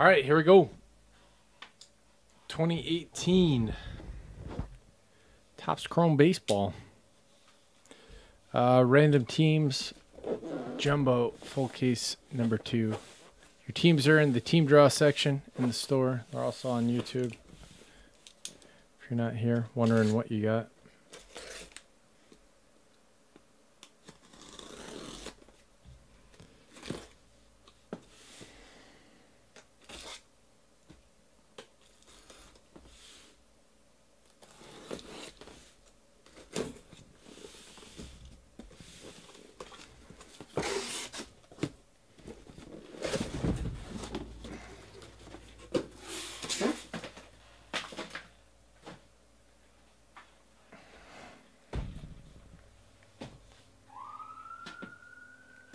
All right, here we go. 2018 Topps Chrome Baseball. Uh, random teams, jumbo full case number two. Your teams are in the team draw section in the store. They're also on YouTube. If you're not here, wondering what you got.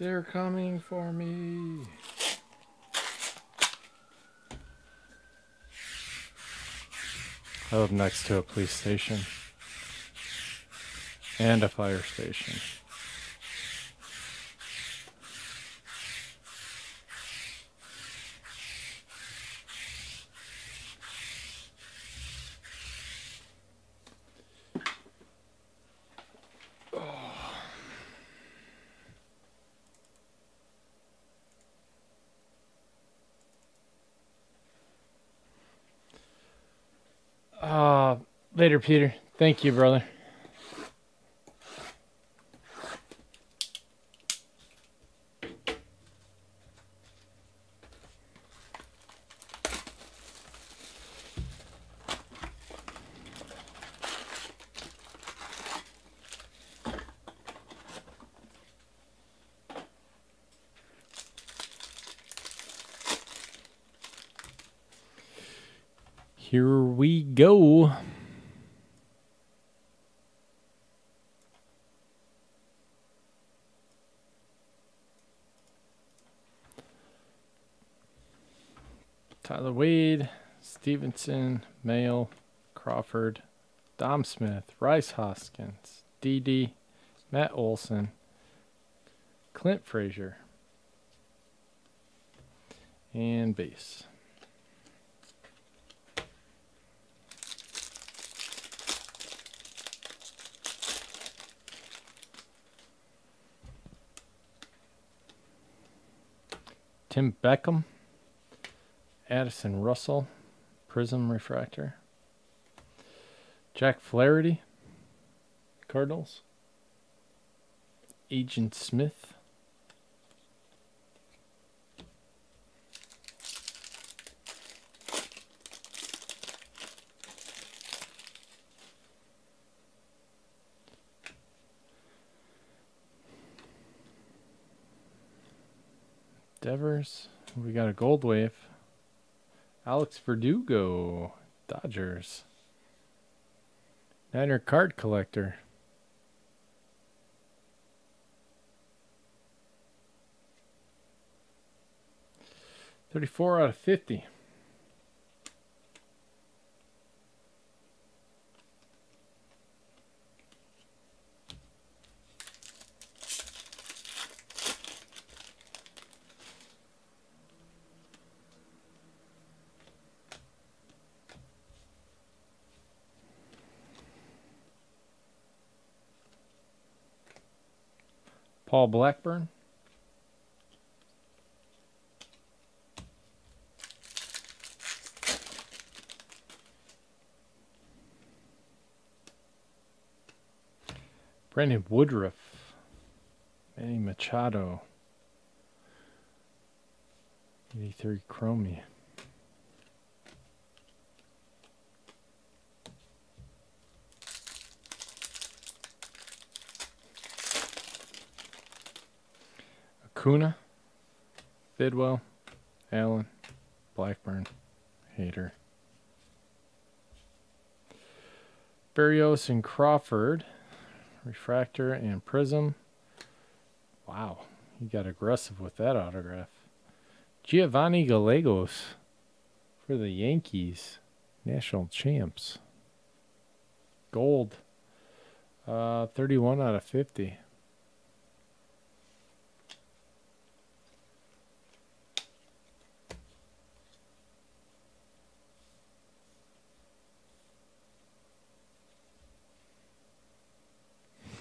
They're coming for me. I live next to a police station and a fire station. Uh, later, Peter. Thank you, brother. Here we go. Tyler Wade, Stevenson, Mail, Crawford, Dom Smith, Rhys Hoskins, DD, Matt Olson, Clint Frazier, and base. Tim Beckham, Addison Russell, Prism Refractor, Jack Flaherty, Cardinals, Agent Smith, Devers. We got a gold wave. Alex Verdugo, Dodgers. Niner card collector. Thirty-four out of fifty. Paul Blackburn. Brandon Woodruff. Manny Machado. 83 Chromie. Acuna, Bidwell, Allen, Blackburn, Hater. Barrios and Crawford, Refractor and Prism. Wow, he got aggressive with that autograph. Giovanny Gallegos for the Yankees, national champs. Gold, uh, 31 out of 50.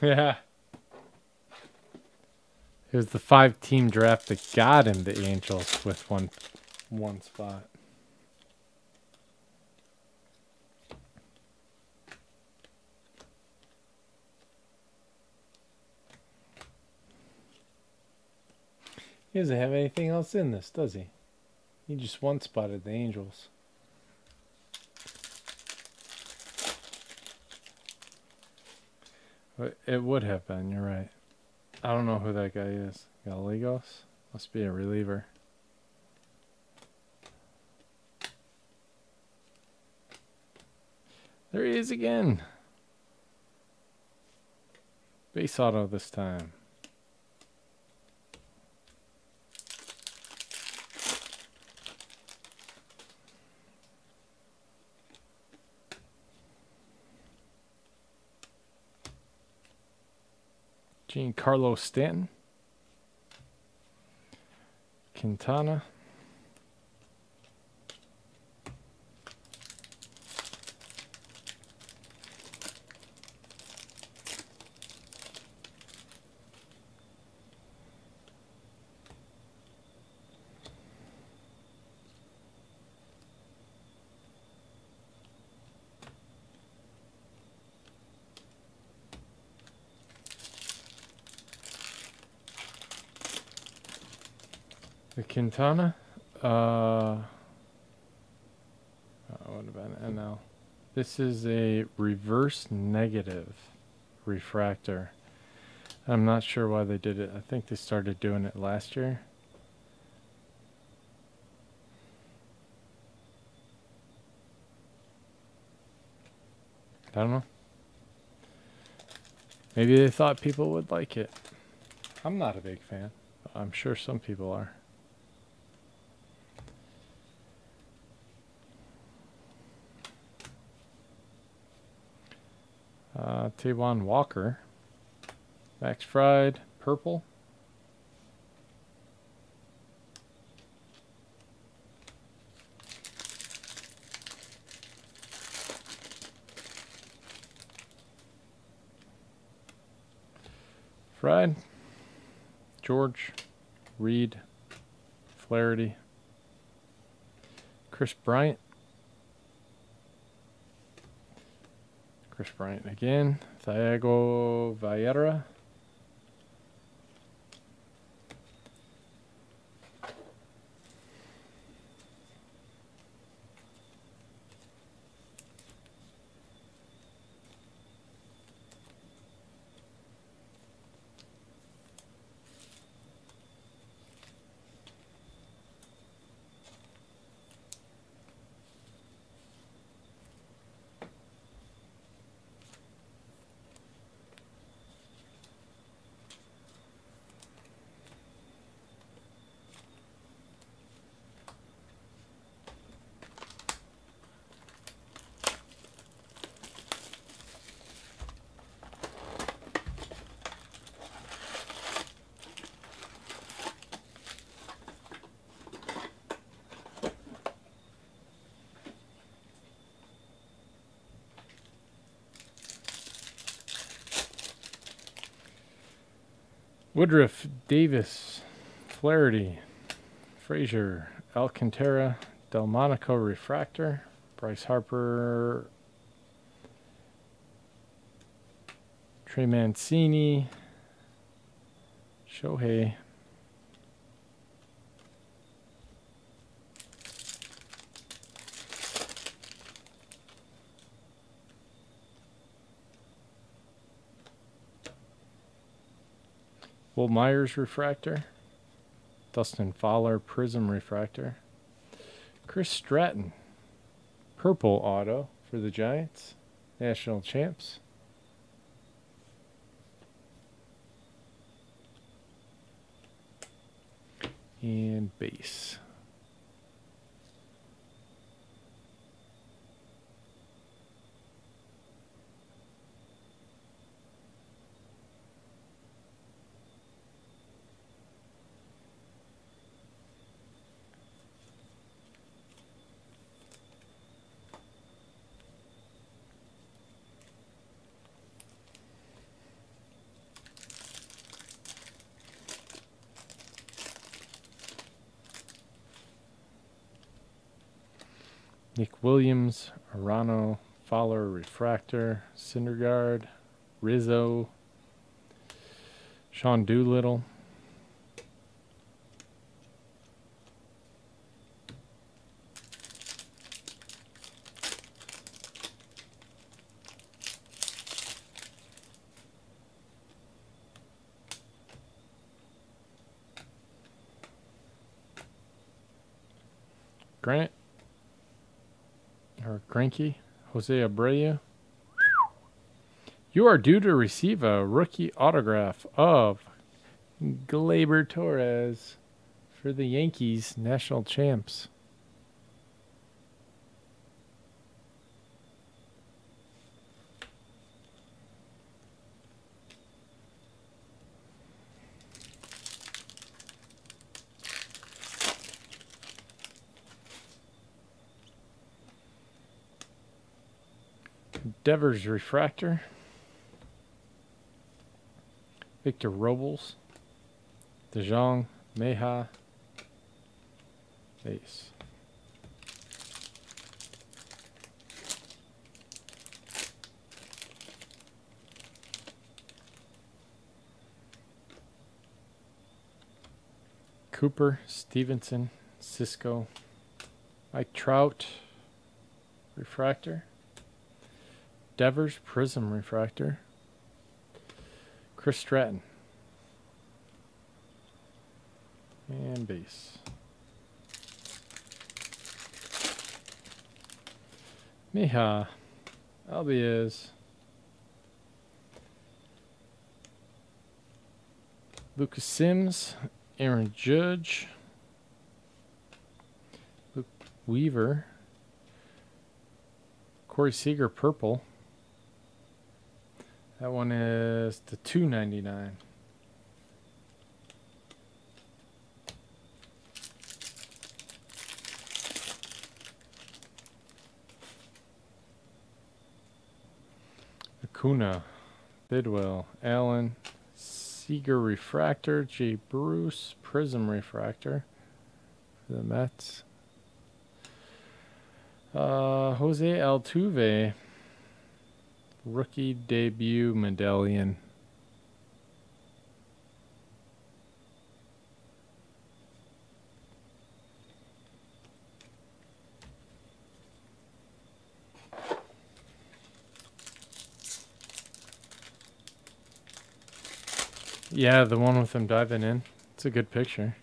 Yeah. It was the five team draft that got him the Angels with one one spot. He doesn't have anything else in this, does he? He just one spotted the Angels. It would have been, you're right. I don't know who that guy is. Gallegos? Must be a reliever. There he is again. Base auto this time. Giancarlo Stanton. Quintana. The Quintana? Uh, would have been NL. This is a reverse negative refractor. I'm not sure why they did it. I think they started doing it last year. I don't know. Maybe they thought people would like it. I'm not a big fan. I'm sure some people are. Uh, Taijuan Walker. Max Fried, purple. Fried, George, Reed, Flaherty, Kris Bryant, Kris Bryant again. Thyago Vieira. Woodruff, Davis, Flaherty, Frazier, Alcantara, Delmonico Refractor, Bryce Harper, Trey Mancini, Shohei. Wil Myers Refractor, Dustin Fowler Prism Refractor, Chris Stratton, Purple Auto for the Giants, National Champs. And base. Williams, Arano, Fowler, Refractor, Syndergaard, Rizzo, Sean Doolittle. Granky, Jose Abreu. You are due to receive a rookie autograph of Gleyber Torres for the Yankees national champs. Devers Refractor. Victor Robles. DeJong, Mejia. Ace. Cooper, Stevenson, Cisco, Mike Trout, Refractor. Devers Prism Refractor. Chris Stratton. And base. Mejia. Albies. Lucas Sims. Aaron Judge. Luke Weaver. Corey Seager Purple. That one is the 299. Acuna, Bidwell, Allen, Seager Refractor, J. Bruce, Prism Refractor for the Mets. Uh, Jose Altuve, Rookie debut medallion. Yeah, the one with him diving in. It's a good picture.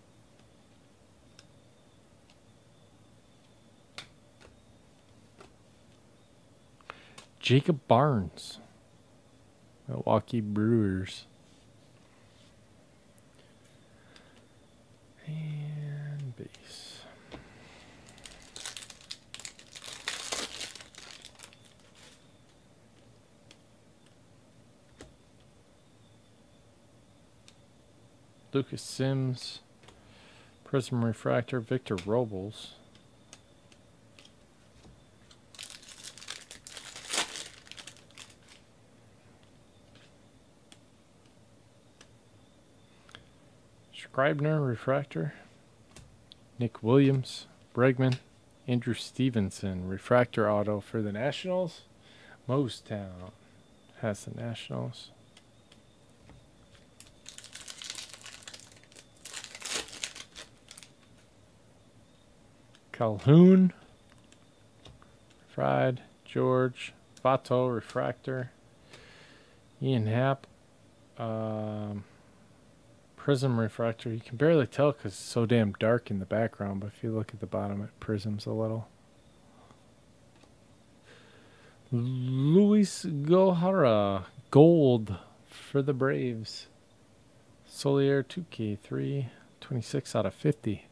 Jacob Barnes, Milwaukee Brewers. And base. Lucas Sims, Prism Refractor, Victor Robles. Scribner, Refractor. Nick Williams, Bregman. Andrew Stevenson, Refractor Auto for the Nationals. Mostown has the Nationals. Calhoun, Fried, George, Vato, Refractor, Ian Happ, um, prism refractor. You can barely tell because it's so damn dark in the background, but if you look at the bottom, it prisms a little. Luis Gohara, gold for the Braves. Solier 2K, 3, 26 out of 50.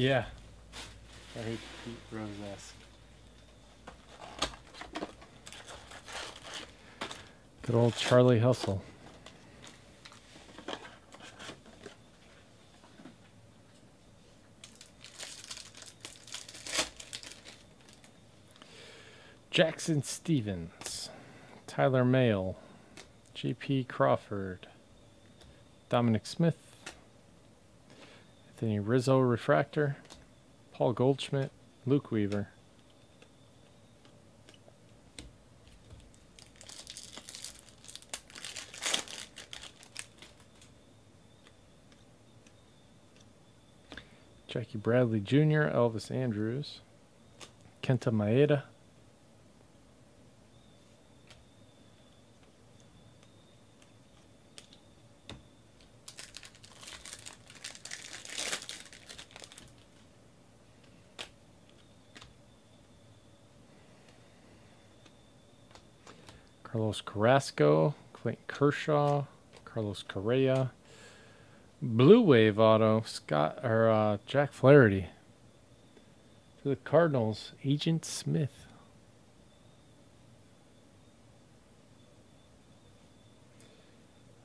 Yeah. I hate Pete Rose. Good old Charlie Hustle. Jackson Stevens, Tyler Mahle, J.P. Crawford, Dominic Smith, Anthony Rizzo Refractor, Paul Goldschmidt, Luke Weaver. Jackie Bradley Jr., Elvis Andrus, Kenta Maeda, Carlos Carrasco, Clayton Kershaw, Carlos Correa, Blue Wave Auto, Scott or uh, Jack Flaherty. For the Cardinals, Agent Smith.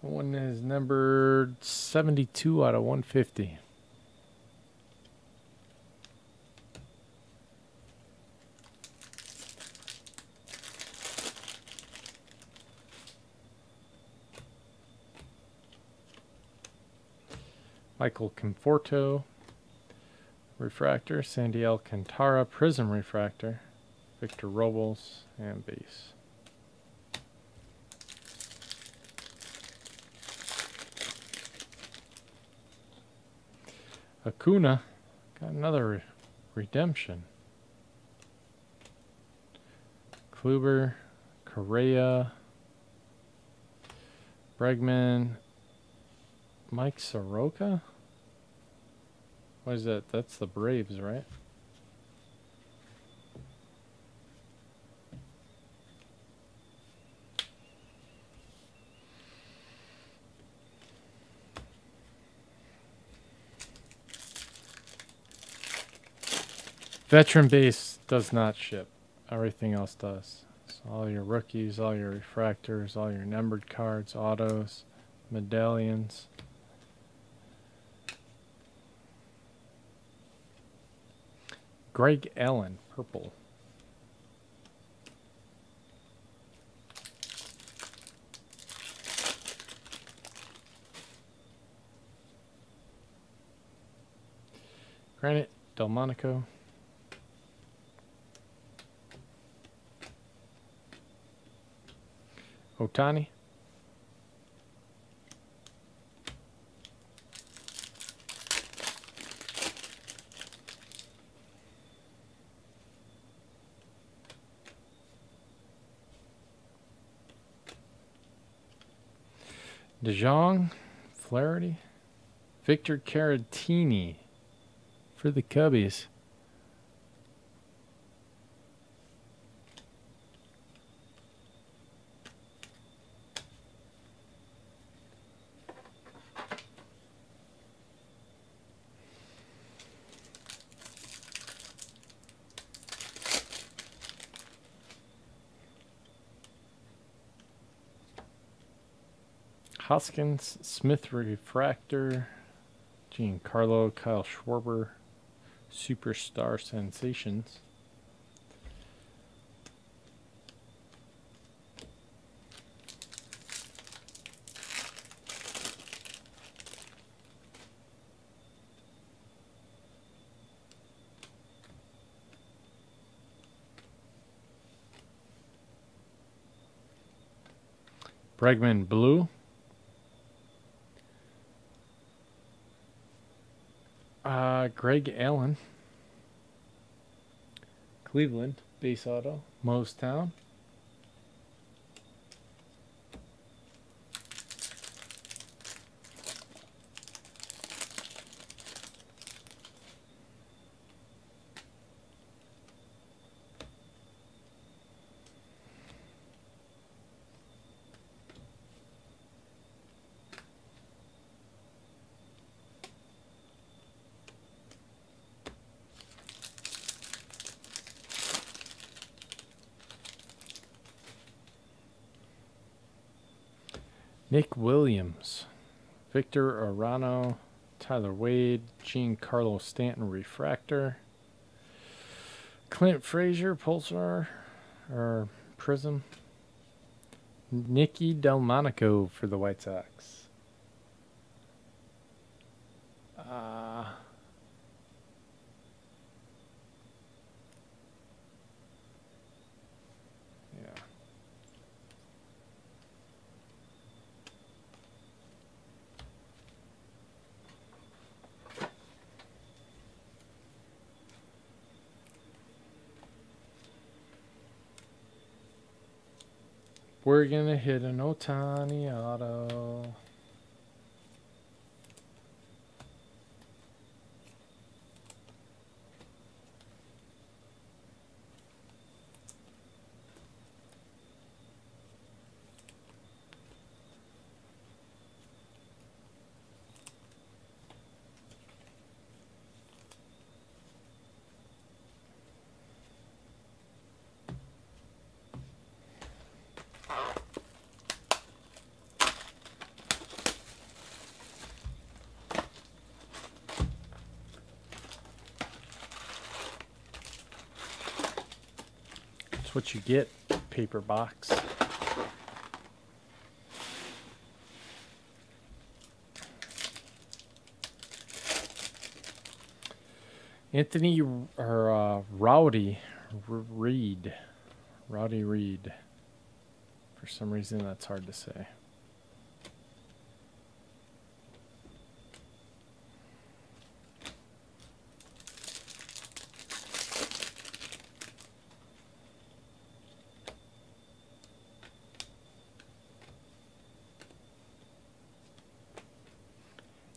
One is numbered 72 out of 150. Michael Conforto, Refractor, Sandy Alcantara, Prism Refractor, Victor Robles, and base. Acuna got another re redemption. Kluber, Correa, Bregman, Mike Soroka? What is that? That's the Braves, right? Veteran base does not ship. Everything else does. So all your rookies, all your refractors, all your numbered cards, autos, medallions. Greg Allen, purple. Granite, Delmonico. DeJong, Flaherty, Victor Caratini for the Cubbies. Hoskins, Smith Refractor, Giancarlo, Kyle Schwarber, Superstar Sensations. Bregman Blue. Uh, Greg Allen. Cleveland, base auto. Mostown. Nick Williams, Victor Arano, Tyler Wade, Giancarlo Stanton Refractor, Clint Frazier Pulsar or Prism, Nicky Delmonico for the White Sox. We're gonna hit an Ohtani auto. What you get, paper box. Anthony or uh, Rowdy Reed, Rowdy Reed. For some reason, that's hard to say.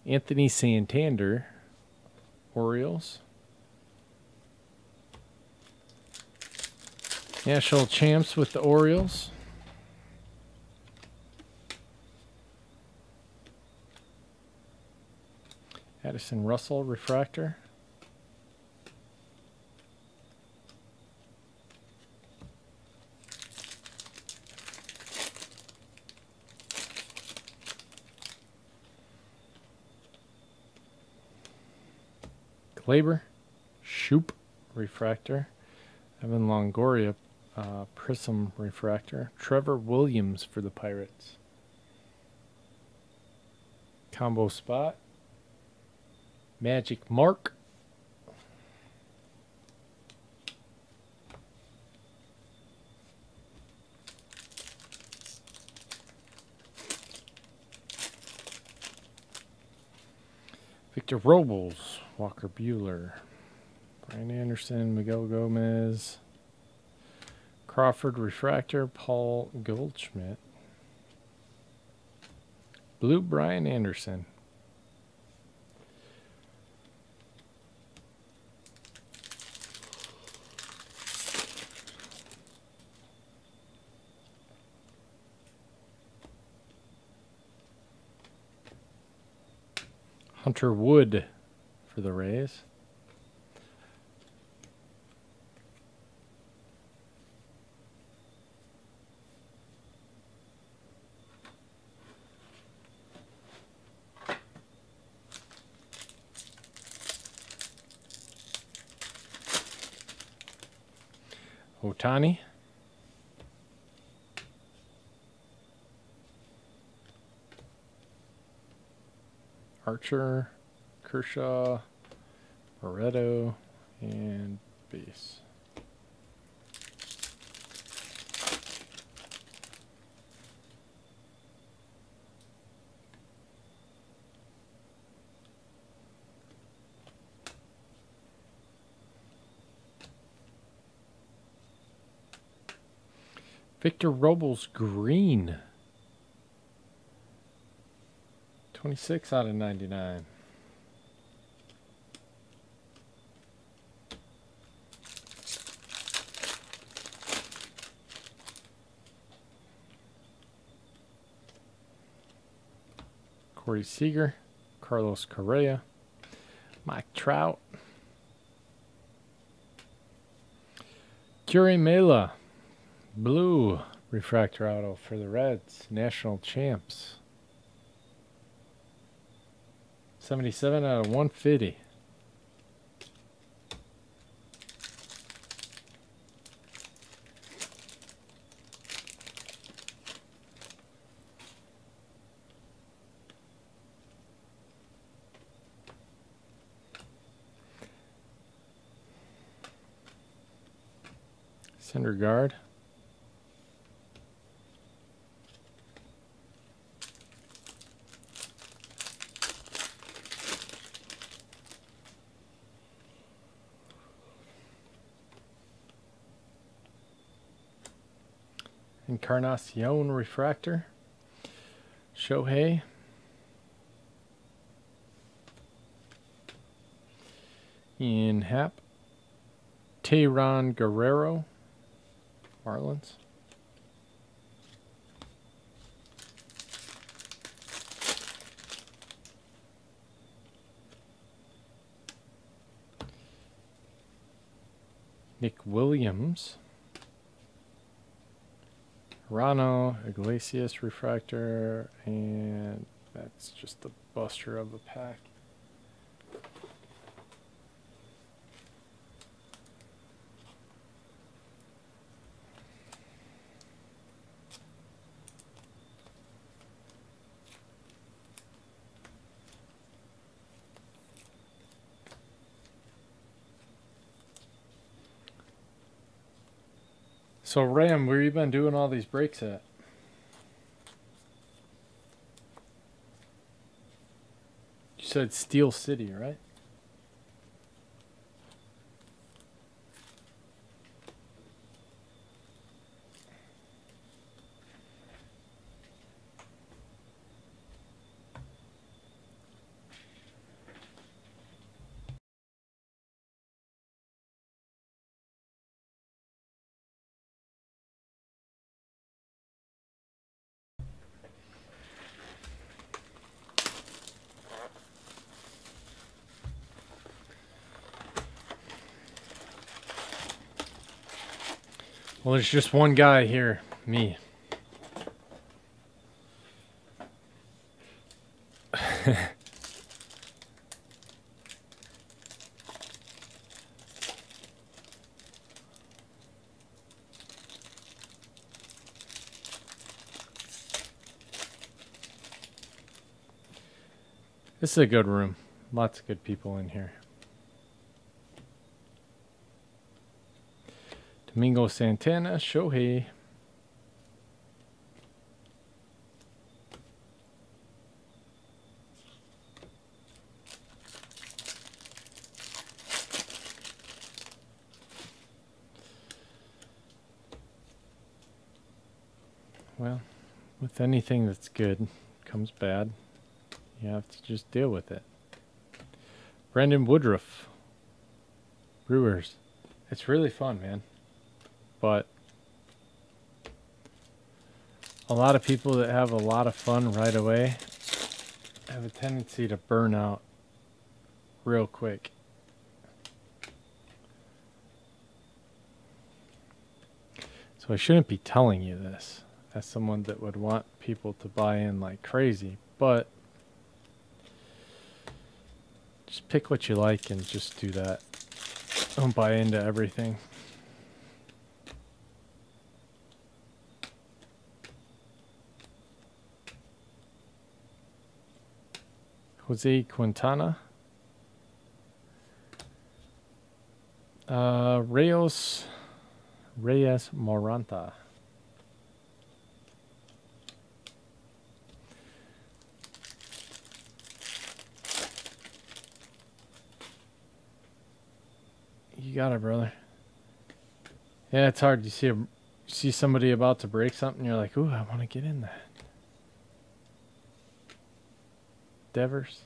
Anthony Santander, Orioles. National champs with the Orioles. Addison Russell, refractor. Gleyber, Shoop, refractor. Evan Longoria, uh, Prism refractor. Trevor Williams for the Pirates. Combo spot. Magic Mark. Victor Robles, Walker Buehler, Brian Anderson, Miguel Gomez, Crawford Refractor, Paul Goldschmidt, Blue Brian Anderson. Hunter Wood for the Rays. Ohtani. Archer, Kershaw, Moretto, and base. Victor Robles Green. 26 out of 99. Corey Seager, Carlos Correa, Mike Trout, Curie Mela, blue refractor auto for the Reds, national champs. 77 out of 150. Guard. Encarnacion Refractor. Shohei. Ian Happ. Tayron Guerrero. Marlins. Nick Williams. Rano, Iglesias Refractor, and that's just the buster of the pack. So Ram, where you been doing all these breaks at? You said Steel City, right? Well, there's just one guy here, me. this is a good room. Lots of good people in here. Domingo Santana, Shohei. Well, with anything that's good comes bad. You have to just deal with it. Brandon Woodruff. Brewers. It's really fun, man but a lot of people that have a lot of fun right away have a tendency to burn out real quick. So I shouldn't be telling you this as someone that would want people to buy in like crazy, but just pick what you like and just do that. Don't buy into everything. Jose Quintana. Uh, Reyes, Reyes Moronta. You got it, brother. Yeah, it's hard. You see a, you see somebody about to break something, you're like, ooh, I want to get in that. Devers.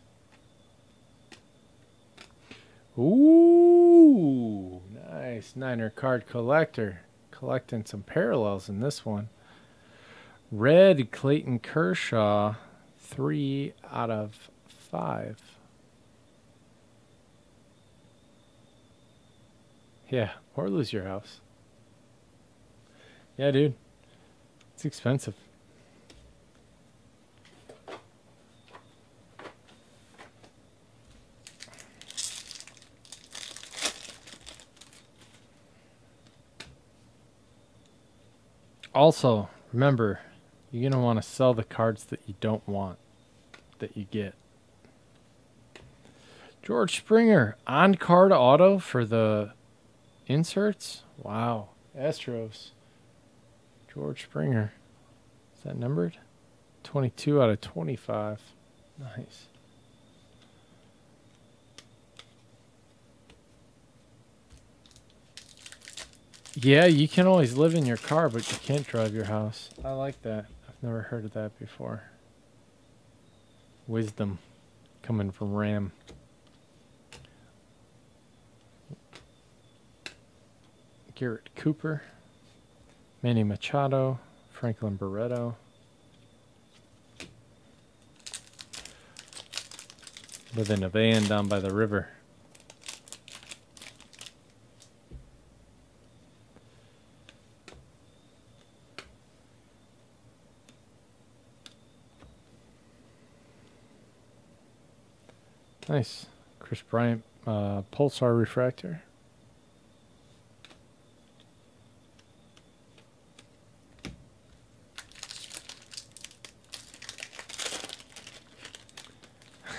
Ooh, nice. Niner card collector. Collecting some parallels in this one. Red Clayton Kershaw. Three out of five. Yeah, or lose your house. Yeah, dude. It's expensive. Also, remember, you're going to want to sell the cards that you don't want, that you get. George Springer, on card auto for the inserts. Wow. Astros. George Springer. Is that numbered? 22 out of 25. Nice. Yeah, you can always live in your car, but you can't drive your house. I like that. I've never heard of that before. Wisdom coming from Ram. Garrett Cooper, Manny Machado, Franklin Barreto. Living a van down by the river. Nice. Kris Bryant uh, Pulsar Refractor.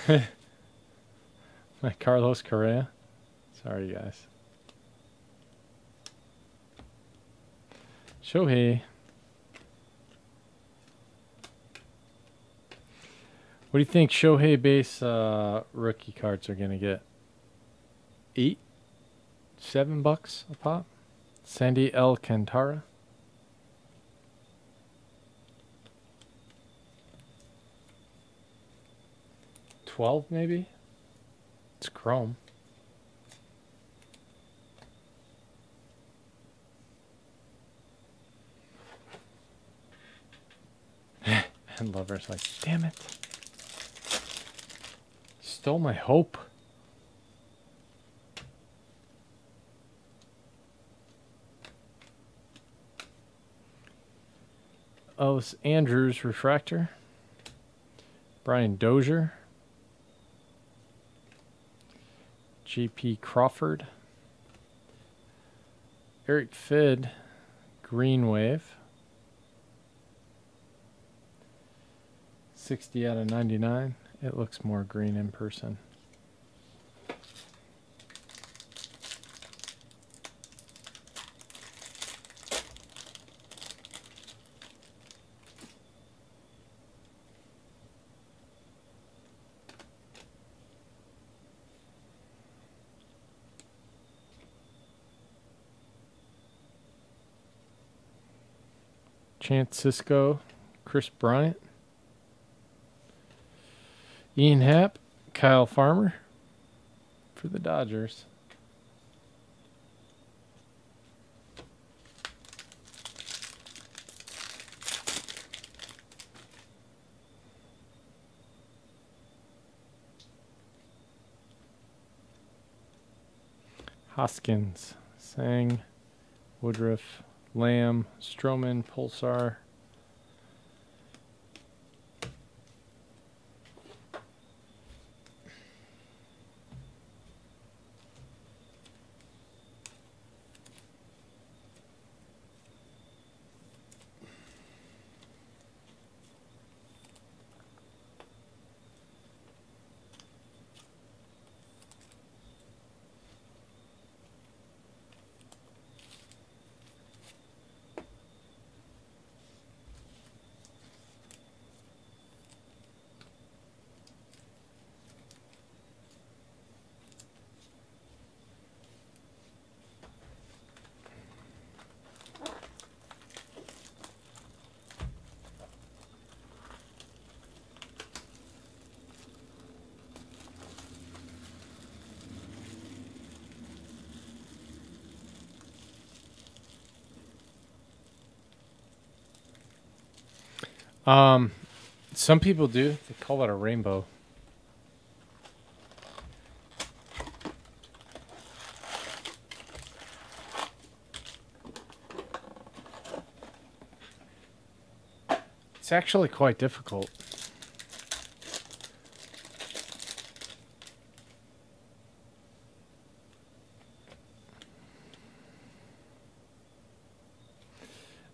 My Carlos Correa. Sorry, guys. Shohei. What do you think Shohei base uh, rookie cards are going to get? Eight? Seven bucks a pop? Sandy Alcantara? Twelve, maybe? It's chrome. and Lover's like, damn it. Stole my hope. It's Andrews Refractor. Brian Dozier. JP Crawford. Erick Fedde. Green Wave. 60 out of 99. It looks more green in person. Chance Sisco, Kris Bryant. Ian Happ, Kyle Farmer for the Dodgers. Hoskins, Sang, Woodruff, Lamb, Stroman, Pulsar, Um, some people do. They call it a rainbow. It's actually quite difficult.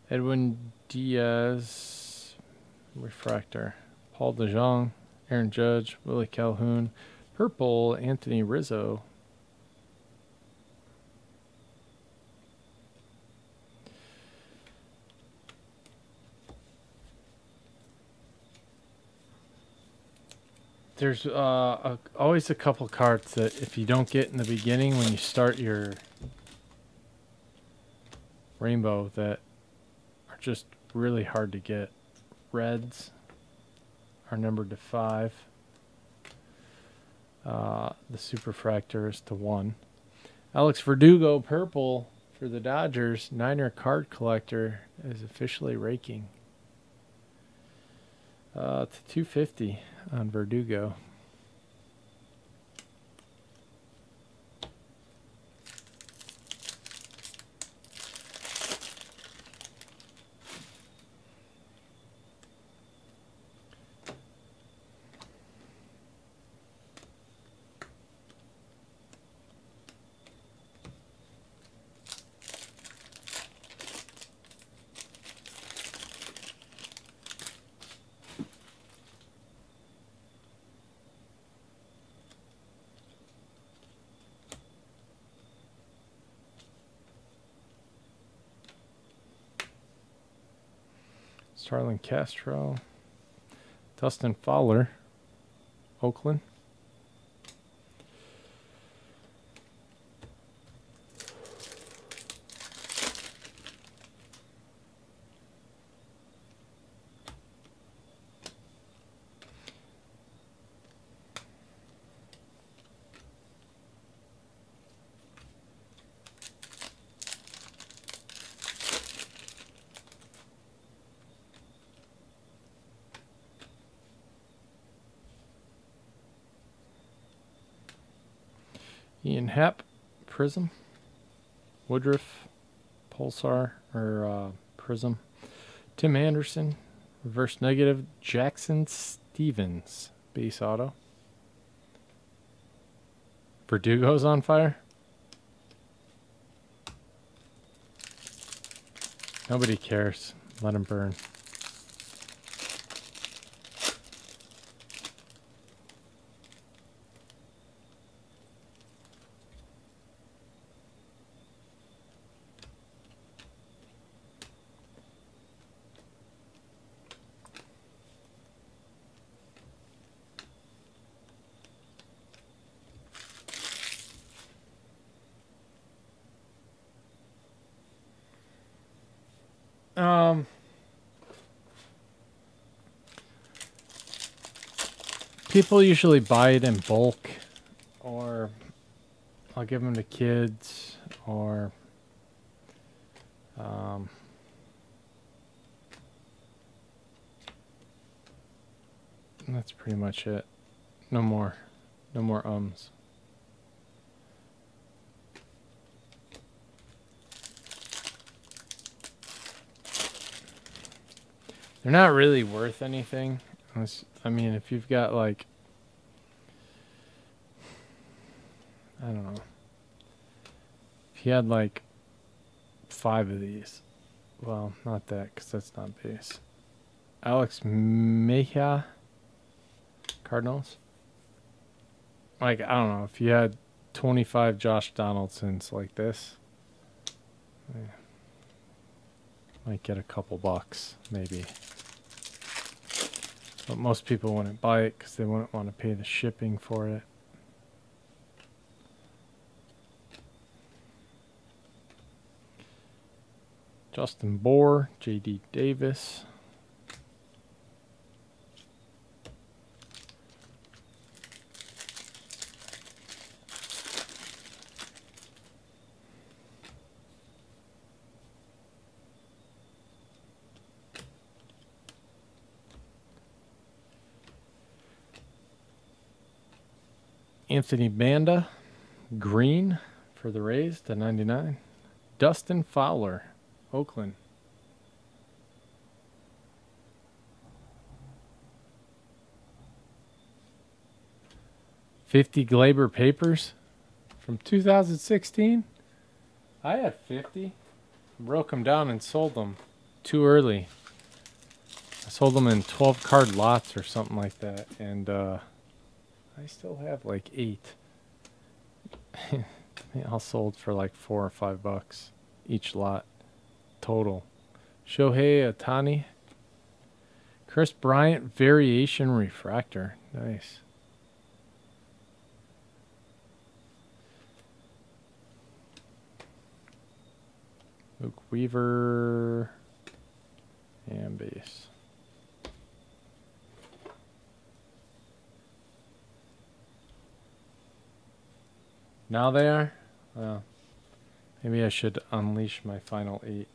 Edwin Diaz, refractor. Paul DeJong, Aaron Judge, Willie Calhoun, purple, Anthony Rizzo. There's uh, a, always a couple cards that if you don't get in the beginning when you start your rainbow that are just really hard to get. Reds are numbered to five. Uh, the superfractor is to one. Alex Verdugo, purple for the Dodgers. Niner card collector is officially raking. Uh, to 250 on Verdugo. Starlin Castro, Dustin Fowler, Oakland. Ian Happ, Prism, Woodruff, Pulsar, or uh, Prism, Tim Anderson, Reverse Negative, Jackson Stephens, Base Auto. Verdugo's on fire. Nobody cares. Let him burn. Um, people usually buy it in bulk, or I'll give them to kids, or um, that's pretty much it. No more, no more ums. They're not really worth anything. I mean, if you've got like, I don't know, if you had like five of these, well, not that because that's not base. Alex Mejia, Cardinals. Like, I don't know, if you had 25 Josh Donaldsons like this, yeah, might get a couple bucks, maybe. But most people wouldn't buy it because they wouldn't want to pay the shipping for it. Justin Bour, J.D. Davis. Anthony Banda, green for the Rays to 99. Dustin Fowler, Oakland. Fifty Gleyber papers from 2016. I had 50. Broke them down and sold them too early. I sold them in 12 card lots or something like that, and uh, I still have like eight. they all sold for like four or five bucks each lot total. Shohei Ohtani. Kris Bryant variation refractor. Nice. Luke Weaver and base. Now they are? Well, maybe I should unleash my final eight.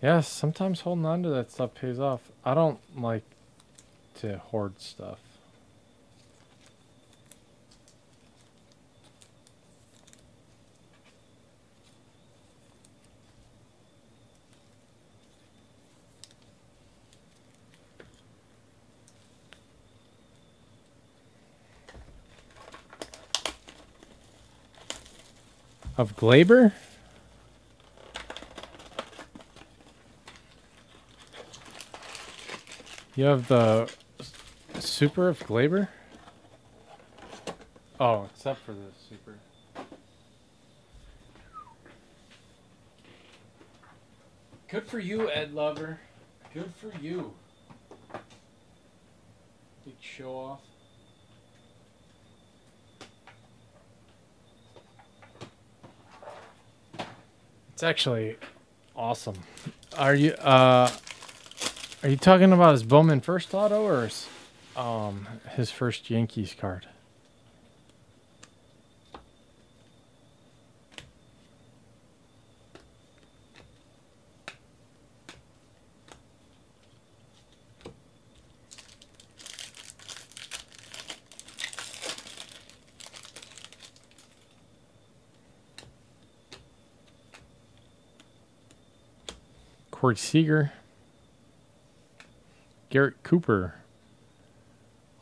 Yeah, sometimes holding on to that stuff pays off. I don't like to hoard stuff. Of Gleyber? You have the super of Gleyber? Oh, except for the super. Good for you, Ed Lover. Good for you. Big show off. It's actually awesome. Are you uh are you talking about his Bowman first auto or his, um his first Yankees card? Corey Seager. Garrett Cooper.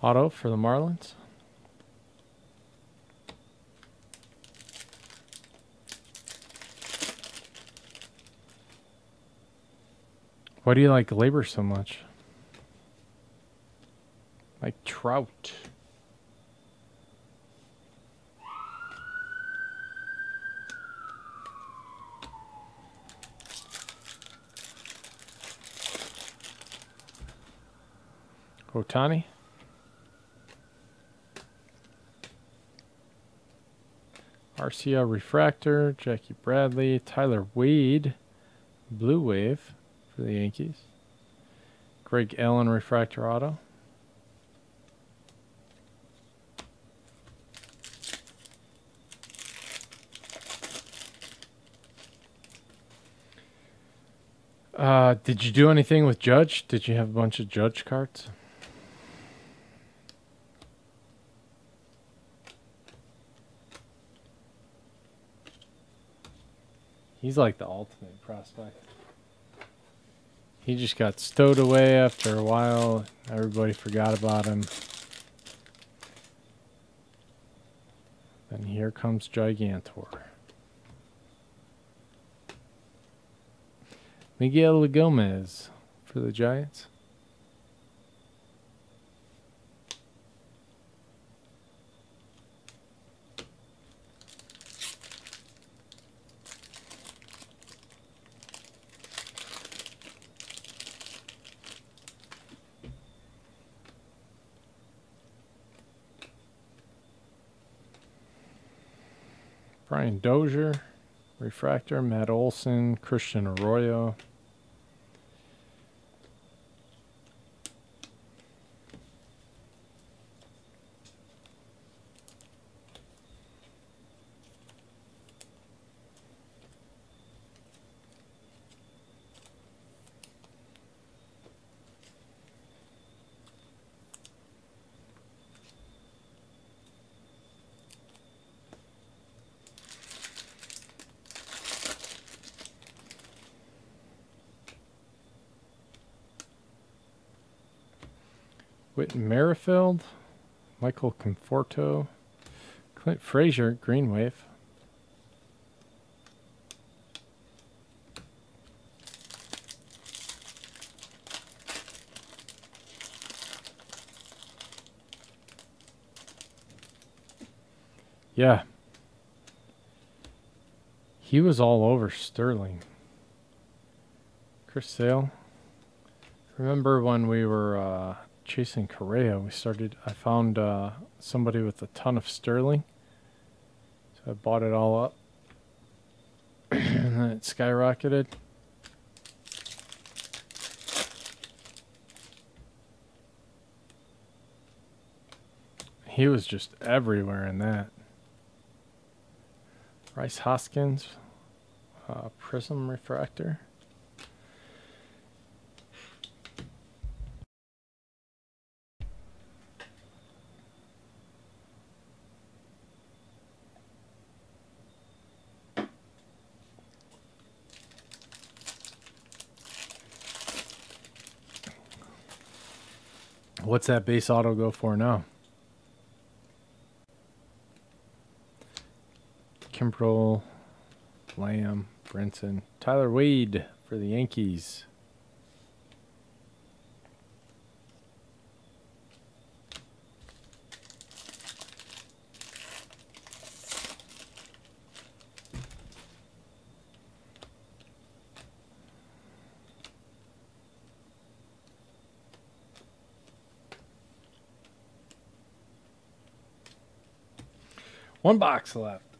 Auto for the Marlins. Why do you like Gleyber so much? Like Trout. Ohtani. Arcia Refractor, Jackie Bradley, Tyler Wade, Blue Wave for the Yankees. Greg Allen Refractor Auto. Uh, did you do anything with Judge? Did you have a bunch of Judge cards? He's like the ultimate prospect. He just got stowed away after a while. Everybody forgot about him. And here comes Gigantor. Miguel Gomez for the Giants. Brian Dozier, Refractor, Matt Olson, Christian Arroyo. Michael Conforto, Clint Frazier, Green Wave. Yeah. He was all over Sterling. Chris Sale. Remember when we were uh, chasing Correa, we started, I found uh, somebody with a ton of Sterling. So I bought it all up. and then it skyrocketed. He was just everywhere in that. Rhys Hoskins, uh, Prism Refractor. What's that base auto go for now? Kimbrel, Lamb, Brinson, Tyler Wade for the Yankees. One box left.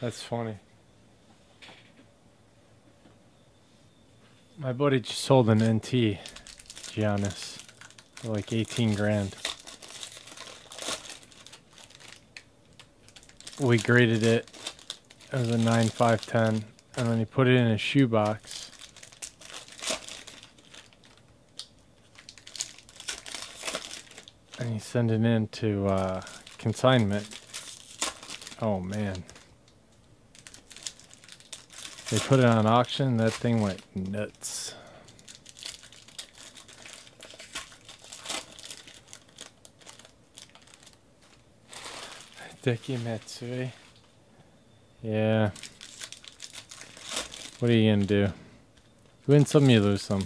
That's funny. My buddy just sold an NT Giannis for like 18 grand. We graded it as a 9510 and then he put it in a shoebox. And he sent it in to uh, consignment. Oh man. They put it on auction, that thing went nuts. Hideki Matsui. Yeah. What are you gonna do? You win some, you lose some.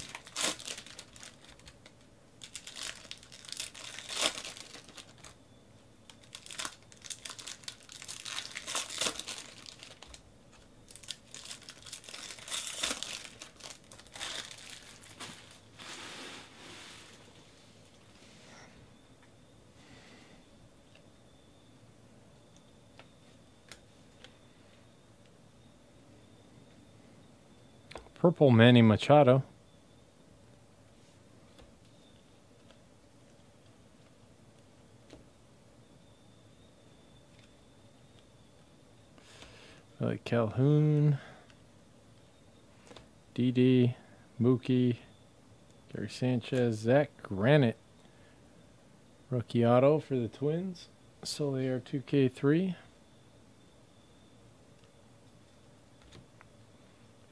Purple Manny Machado. like Calhoun, DD, Mookie, Gary Sanchez, Zach Granite, rookie auto for the Twins, Solier 2K3.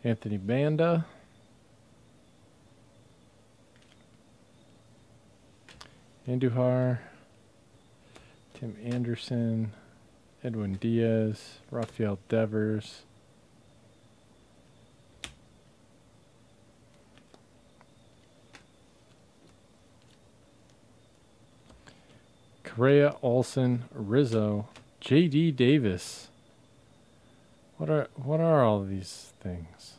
Anthony Banda. Andujar. Tim Anderson. Edwin Diaz. Rafael Devers. Correa, Olson, Rizzo, J.D. Davis. What are what are all these things?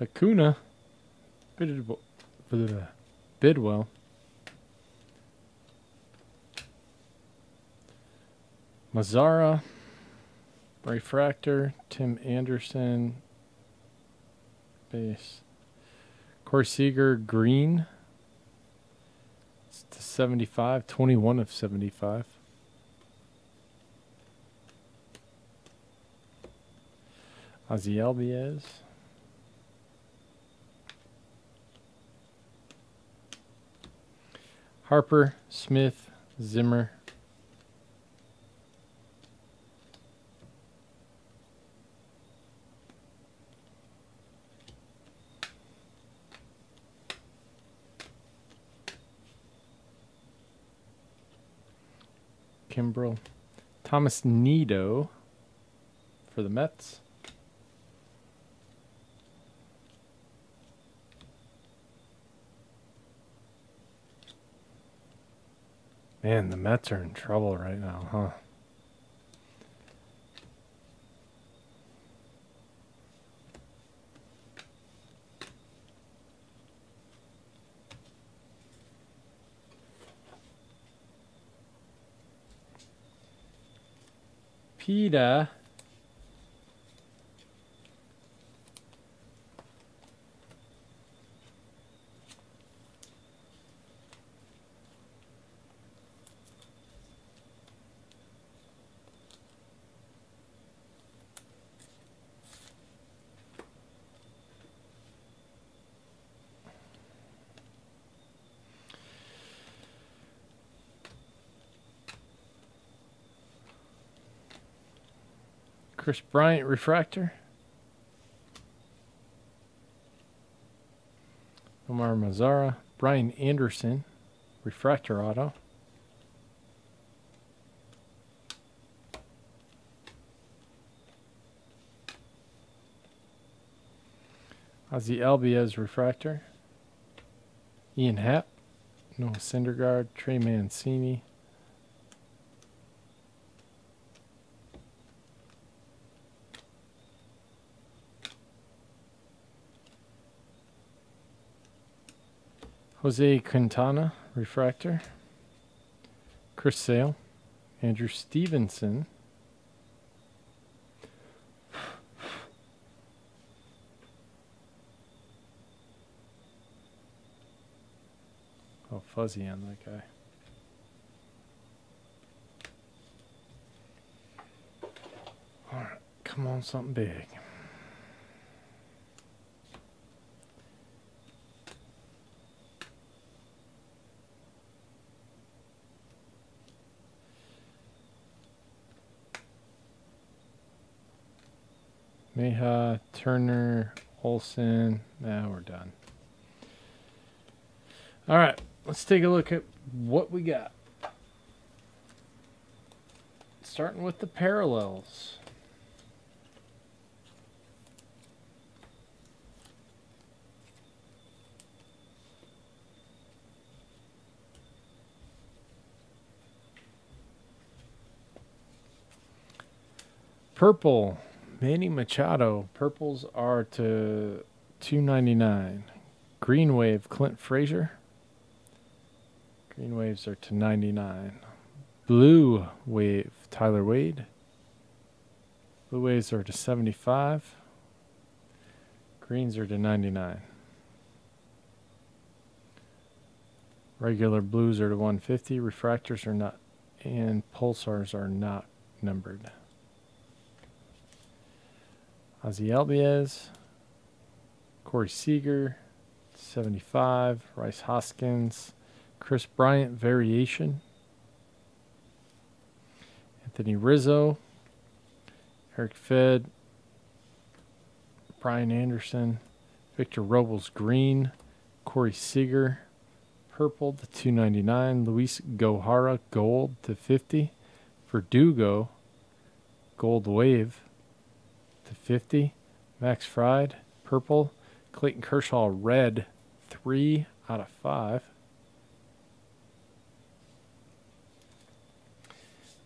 Acuna. Bidwell. Mazara. Refractor. Tim Anderson. Base. Corey Seager. Green. It's to 75. 21 of 75. Ozzie Albies. Harper, Smith, Zimmer. Kimbrel. Thomas Nido for the Mets. Man, the Mets are in trouble right now, huh? PETA. Kris Bryant refractor. Nomar Mazara. Brian Anderson refractor auto. Ozzie Albies refractor. Ian Happ. Noah Syndergaard. Trey Mancini. Jose Quintana, refractor. Chris Sale. Andrew Stevenson. Oh, fuzzy on that guy. All right, come on, something big. Mejia, Turner, Olson. Now we're done. All right, let's take a look at what we got. Starting with the parallels. Purple. Manny Machado. Purples are to 299. Green Wave, Clint Frazier. Green Waves are to 99. Blue Wave, Tyler Wade. Blue Waves are to 75. Greens are to 99. Regular blues are to 150. Refractors are not, and pulsars are not numbered. Ozzie Albies, Corey Seager, 75, Rhys Hoskins, Kris Bryant variation, Anthony Rizzo, Erick Fedde, Brian Anderson, Victor Robles green, Corey Seager purple to 299, Luiz Gohara gold to 50, Verdugo gold wave to 50, Max Fried purple, Clayton Kershaw red 3 out of 5.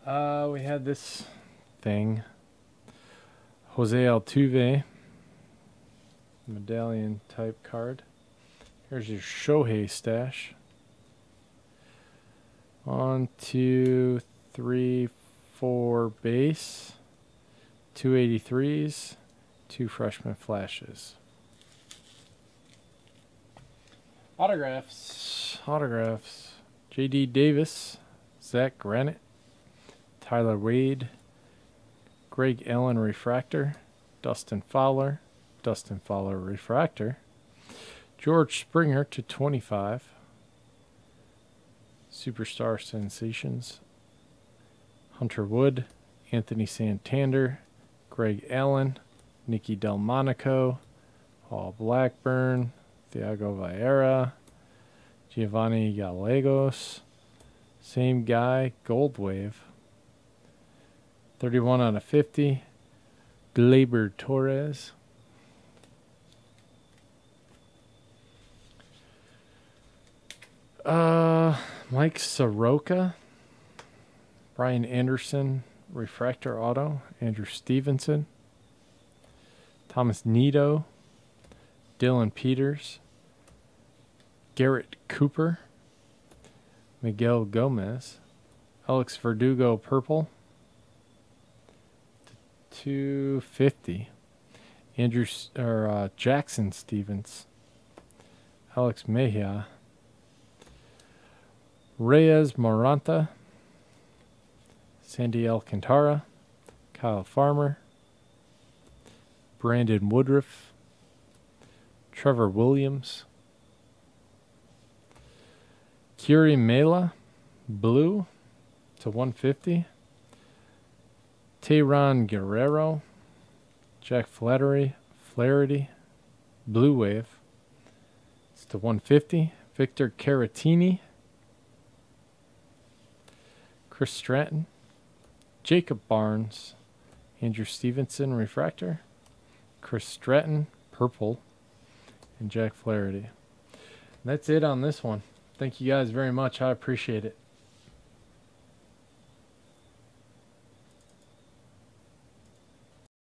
Uh, we had this thing. Jose Altuve medallion type card. Here's your Shohei stash. One, two, three, four base, two 83s, two freshman flashes. Autographs. Autographs. J.D. Davis, Zach Granite, Tyler Wade, Greg Allen Refractor, Dustin Fowler, Dustin Fowler Refractor, George Springer to 25, Superstar Sensations, Hunter Wood, Anthony Santander, Greg Allen, Nicky Delmonico, Paul Blackburn, Thyago Vieira, Giovanny Gallegos, same guy, Gold Wave, 31 out of 50, Gleyber Torres. Uh, Mike Soroka, Brian Anderson, Refractor Auto, Andrew Stevenson, Thomas Nido, Dylan Peters, Garrett Cooper, Miguel Gomez, Alex Verdugo Purple, 250, Andrew or uh, Jackson Stephens, Alex Mejia, Reyes Moronta, Sandy Alcantara, Kyle Farmer, Brandon Woodruff, Trevor Williams, Kiri Mela, blue to 150, Tayron Guerrero, Jack Flattery, Flaherty, Blue Wave, it's to 150, Victor Caratini, Chris Stratton, Jacob Barnes, Andrew Stevenson, Refractor, Chris Stratton, Purple, and Jack Flaherty. That's it on this one. Thank you guys very much. I appreciate it.